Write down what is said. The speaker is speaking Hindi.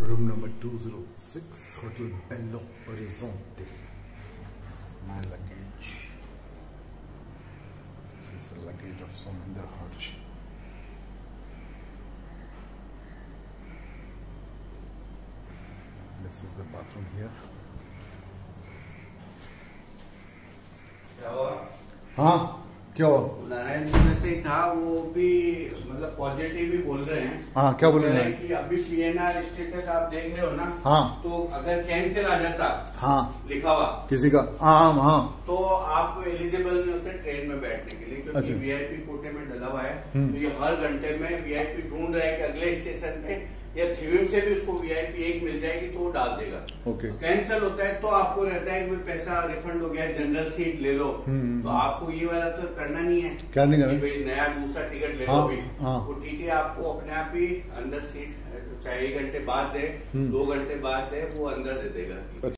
Room number 206, Hotel Belo Horizonte. My luggage. This is the luggage of Sominder Hajj. This is the bathroom here. क्या हुआ हाँ क्या हुआ नारायण जी जैसे ही था वो भी मतलब पॉजिटिव ही बोल रहे हैं हाँ, क्या बोल रहे हैं हैं? कि अभी पीएनआर स्टेटस आप देख रहे हो ना हाँ। तो अगर कैंसिल आ जाता हाँ लिखा हुआ किसी का हाँ हाँ तो आप एलिजिबल नहीं होते ट्रेन में बैठने के लिए क्योंकि अच्छा। वीआईपी कोटे में डला हुआ है हम्म। तो ये हर घंटे में वीआईपी ढूंढ रहा है कि अगले स्टेशन पे या थ्रीविम से भी उसको वीआईपी एक मिल जाएगी तो वो डाल देगा ओके कैंसिल होता है तो आपको रहता है कि पैसा रिफंड हो गया जनरल सीट ले लो हम्म। तो आपको ये वाला तो करना नहीं है क्या नहीं करना? भाई नया दूसरा टिकट ले लो हाँ, अभी हाँ। वो टीटी आपको अपने आप ही अंदर सीट चाहे एक घंटे बाद दे हम्म। दो घंटे बाद दे वो अंदर दे देगा